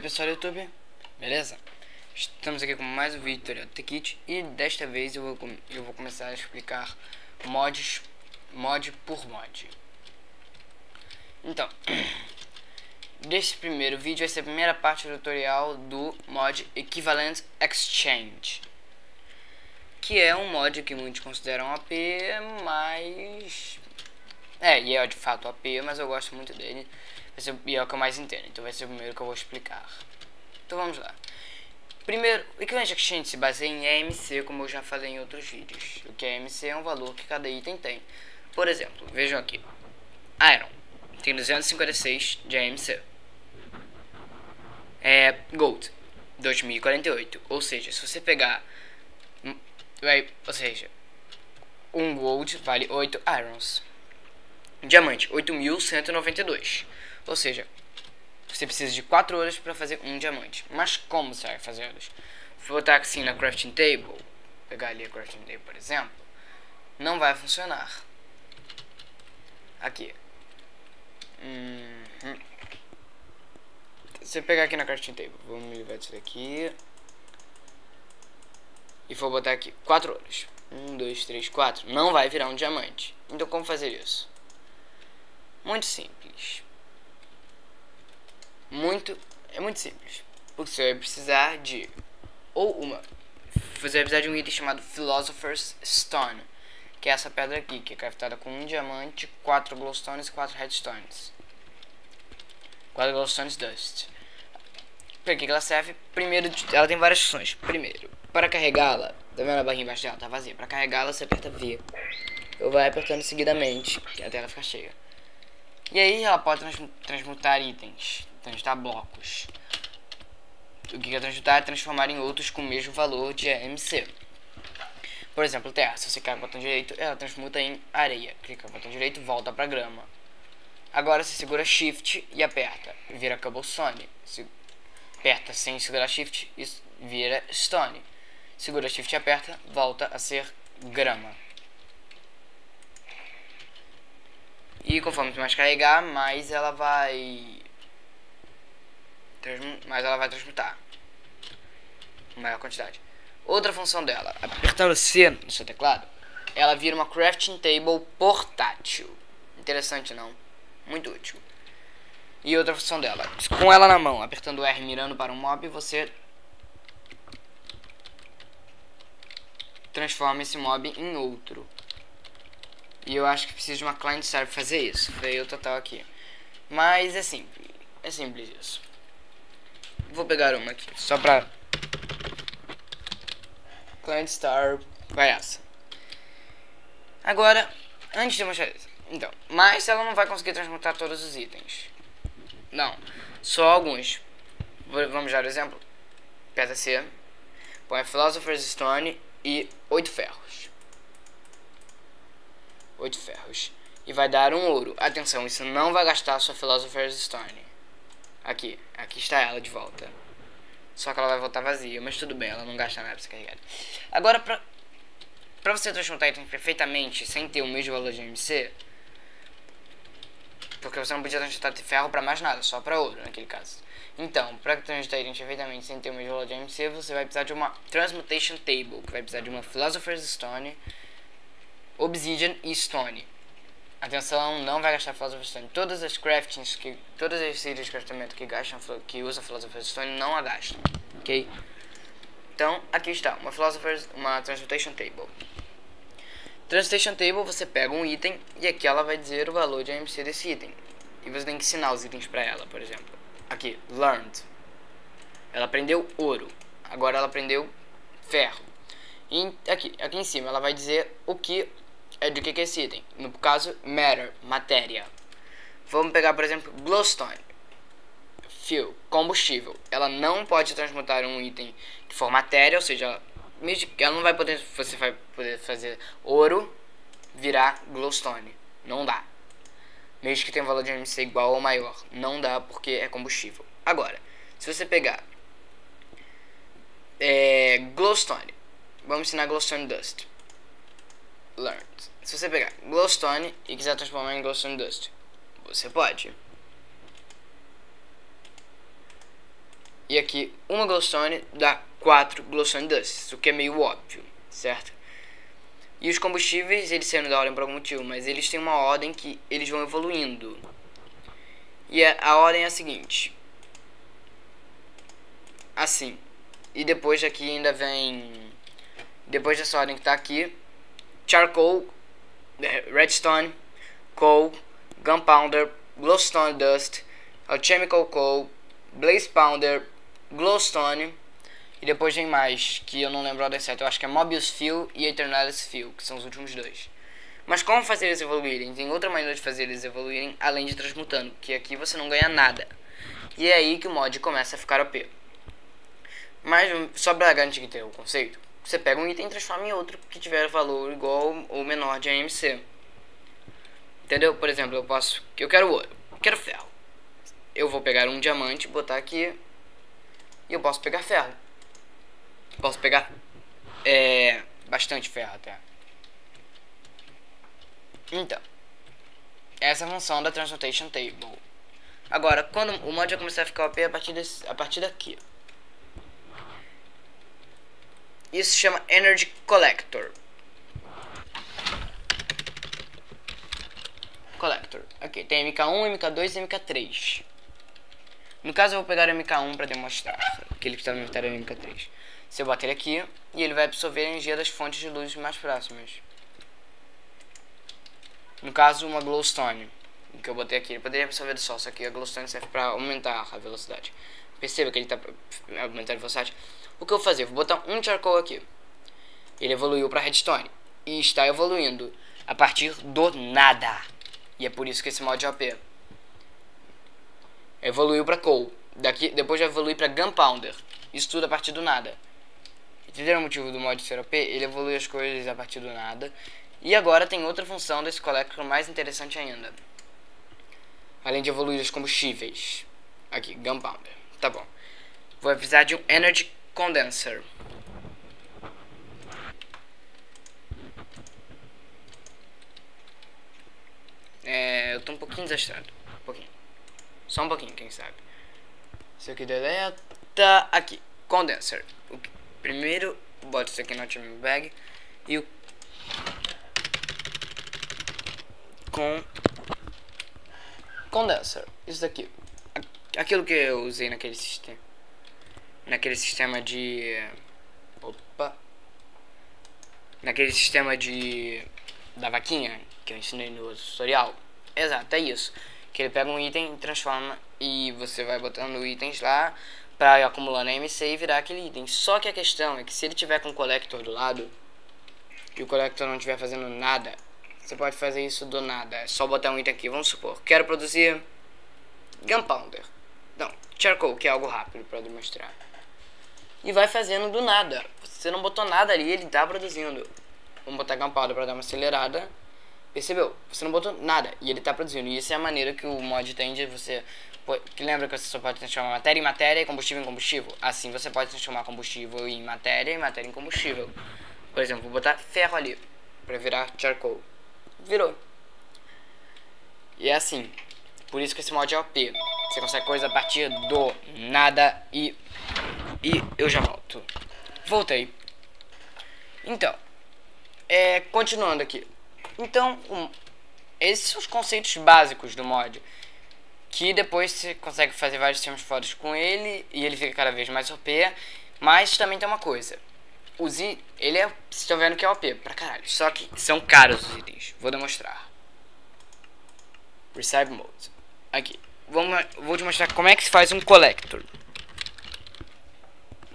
Oi pessoal do YouTube, beleza? Estamos aqui com mais um vídeo tutorial do Tekit e desta vez eu vou, eu vou começar a explicar mods, mod por mod. Então, desse primeiro vídeo vai ser a primeira parte do tutorial do mod Equivalent Exchange. Que é um mod que muitos consideram AP, mas... É, e é de fato AP, mas eu gosto muito dele ser, e é o que eu mais entendo, então vai ser o primeiro que eu vou explicar. Então vamos lá. Primeiro, o Equivalent Exchange se baseia em EMC, como eu já falei em outros vídeos. O que é EMC é um valor que cada item tem. Por exemplo, vejam aqui. Iron tem 256 de EMC. É, Gold 2048. Ou seja, se você pegar. Vai, ou seja, um Gold vale 8 Irons. Diamante 8192. Ou seja, você precisa de 4 horas para fazer um diamante. Mas como você vai fazer elas? Vou botar assim na crafting table, pegar ali a crafting table, por exemplo, não vai funcionar. Aqui. Uhum. Se eu pegar aqui na crafting table, vou me livrar disso daqui. E vou botar aqui 4 horas. 1, 2, 3, 4. Não vai virar um diamante. Então como fazer isso? Muito simples muito é muito simples. Porque você vai precisar de ou uma você vai precisar de um item chamado Philosopher's Stone, que é essa pedra aqui, que é craftada com um diamante, quatro glowstones e quatro redstones. Quatro glowstones dust. Para que ela serve? Primeiro, ela tem várias funções. Primeiro, para carregá-la, tá vendo a barrinha embaixo dela? Tá vazia. Para carregá-la, você aperta V. Eu vai apertando seguidamente, até ela ficar cheia. E aí ela pode transmutar itens transmutar blocos. O que é transmutar é transformar em outros com o mesmo valor de EMC. Por exemplo, terra. Se você clicar no botão direito, ela transmuta em areia. Clica no botão direito, volta para grama. Agora você segura Shift e aperta, vira Cobblestone. Se aperta sem segurar Shift e vira Stone. Segura Shift e aperta, volta a ser grama. E conforme mais carregar, mais ela vai mas ela vai transmutar maior quantidade. Outra função dela, apertando C no seu teclado, ela vira uma crafting table portátil. Interessante não? Muito útil. E outra função dela, com ela na mão, apertando R mirando para um mob, você transforma esse mob em outro. E eu acho que precisa de uma client server para fazer isso. Veio o total aqui. Mas é simples. É simples isso. Vou pegar uma aqui, só pra... Client Star vai essa. Agora, antes de mostrar isso. Então, mas ela não vai conseguir transmutar todos os itens. Não, só alguns. Vamos dar o exemplo. Pedra C. Põe Philosopher's Stone e oito ferros. Oito ferros. E vai dar um ouro. Atenção, isso não vai gastar a sua Philosopher's Stone. Aqui, aqui está ela de volta. Só que ela vai voltar vazia, mas tudo bem, ela não gasta nada pra ser carregada. Agora, pra, pra você transmutar itens perfeitamente, sem ter o mesmo valor de MC, porque você não podia transmutar ferro pra mais nada, só pra ouro, naquele caso. Então, pra transmutar itens perfeitamente sem ter o mesmo valor de MC, você vai precisar de uma Transmutation Table, que vai precisar de uma Philosopher's Stone, Obsidian e Stone. Atenção, não vai gastar Philosopher's Stone. Todas as craftings, que, todas as séries de craftamento que, gastam, que usam Philosopher's Stone não a gastam, ok? Então, aqui está, uma Philosopher's, uma Transmutation Table. Transmutation Table, você pega um item e aqui ela vai dizer o valor de AMC desse item. E você tem que ensinar os itens para ela, por exemplo. Aqui, Learned. Ela aprendeu ouro. Agora ela aprendeu ferro. E aqui, aqui em cima ela vai dizer o que é de que, que é esse item. No caso, matter, matéria. Vamos pegar, por exemplo, glowstone. Fuel, combustível. Ela não pode transmutar um item que for matéria, ou seja, ela não vai poder, você vai poder fazer ouro virar glowstone. Não dá. Mesmo que tenha um valor de MC igual ou maior. Não dá porque é combustível. Agora, se você pegar é, glowstone. Vamos ensinar glowstone dust learned. Se você pegar glowstone e quiser transformar em glowstone dust, você pode. E aqui uma glowstone dá 4 glowstone dust, o que é meio óbvio, certo? E os combustíveis, eles saem da ordem por algum motivo, mas eles têm uma ordem que eles vão evoluindo. E a, ordem é a seguinte. Assim. E depois aqui ainda vem... Depois dessa ordem que tá aqui. Charcoal, Redstone, Coal, Gunpowder, Glowstone Dust, Alchemical Coal, Blaze Powder, Glowstone e depois vem mais, que eu não lembro a ordem certa. Eu acho que é Mobius Fuel e Eternalis Fuel, que são os últimos dois. Mas como fazer eles evoluírem? Tem outra maneira de fazer eles evoluírem, além de transmutando, que aqui você não ganha nada. E é aí que o mod começa a ficar OP. Mas, só pra garantir que tem o conceito, você pega um item e transforma em outro que tiver valor igual ou menor de AMC. Entendeu? Por exemplo, eu posso... Eu quero ouro, quero ferro. Eu vou pegar um diamante, botar aqui... E eu posso pegar ferro. Posso pegar é, bastante ferro até. Então, essa é a função da Transmutation Table. Agora, quando o mod vai começar a ficar OP a partir, desse, a partir daqui. Isso se chama Energy Collector. Collector. Aqui, tem MK1, MK2 e MK3. No caso, eu vou pegar o MK1 para demonstrar. Aquele que está no inventário é o MK3. Você bota ele aqui e ele vai absorver a energia das fontes de luz mais próximas. No caso, uma glowstone, que eu botei aqui, ele poderia absorver do sol, só que a glowstone serve para aumentar a velocidade. Perceba que ele está aumentando a velocidade. O que eu vou fazer? Vou botar um charcoal aqui. Ele evoluiu para redstone e está evoluindo a partir do nada. E é por isso que esse mod é OP. Evoluiu para coal. Daqui, depois vai evoluir para gunpowder. Isso tudo a partir do nada. Entenderam o motivo do mod ser OP? Ele evolui as coisas a partir do nada. E agora tem outra função desse collector mais interessante ainda. Além de evoluir os combustíveis. Aqui, Gunpowder. Tá bom. Vou precisar de um Energy Condenser. É, eu tô um pouquinho desastrado. Um pouquinho. Só um pouquinho, quem sabe. Isso aqui deleta. Aqui, Condenser. O Primeiro, boto isso aqui no time bag e o com condenser. Isso daqui. Aquilo que eu usei naquele sistema. Naquele sistema de opa. Naquele sistema de da vaquinha que eu ensinei no tutorial. Exato, é isso. Que ele pega um item, transforma e você vai botando itens lá para ir acumulando MC e virar aquele item. Só que a questão é que se ele tiver com o collector do lado e o collector não estiver fazendo nada, você pode fazer isso do nada. É só botar um item aqui. Vamos supor, quero produzir Gunpowder. Não, Charcoal, que é algo rápido para demonstrar. E vai fazendo do nada. Você não botou nada ali, ele tá produzindo. Vamos botar Gunpowder para dar uma acelerada. Percebeu? Você não botou nada e ele tá produzindo. E isso é a maneira que o mod tem de você que lembra que você só pode transformar matéria em matéria e combustível em combustível? Assim você pode transformar combustível em matéria e matéria em combustível. Por exemplo, vou botar ferro ali para virar charcoal. Virou. E é assim. Por isso que esse mod é OP. Você consegue coisa a partir do nada e e eu já volto. Voltei. Então, é, continuando aqui. Então, um, esses são os conceitos básicos do mod que depois você consegue fazer vários sistemas fodas com ele e ele fica cada vez mais OP. Mas também tem uma coisa. Os ele é. Vocês estão vendo que é OP pra caralho. Só que são caros os itens. Vou demonstrar. Receive Mode. Aqui. Vamos, vou te mostrar como é que se faz um collector.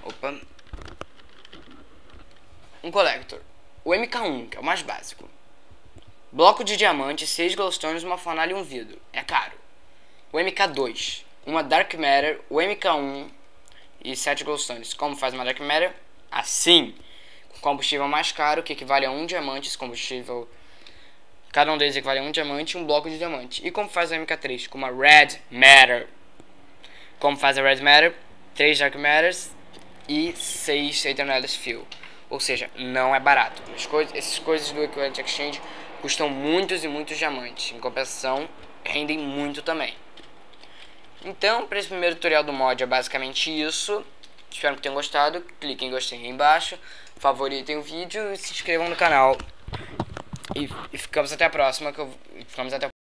Opa. Um collector. O MK1, que é o mais básico. Bloco de diamante, 6 glowstones, uma fornalha e um vidro. É caro o MK2, uma Dark Matter, o MK1 e 7 Glowstones. Como faz uma Dark Matter? Assim, com combustível mais caro, que equivale a um diamante, esse combustível... Cada um deles equivale a um diamante e um bloco de diamante. E como faz a MK3? Com uma Red Matter. Como faz a Red Matter? 3 Dark Matters e 6 Eternalist Fuel. Ou seja, não é barato. As coisas, essas coisas do Equivalent Exchange custam muitos e muitos diamantes. Em compensação, rendem muito também. Então, para esse primeiro tutorial do mod é basicamente isso. Espero que tenham gostado. Cliquem em gostei aí embaixo. Favoritem o vídeo e se inscrevam no canal. E, e ficamos até a próxima. Que eu, ficamos até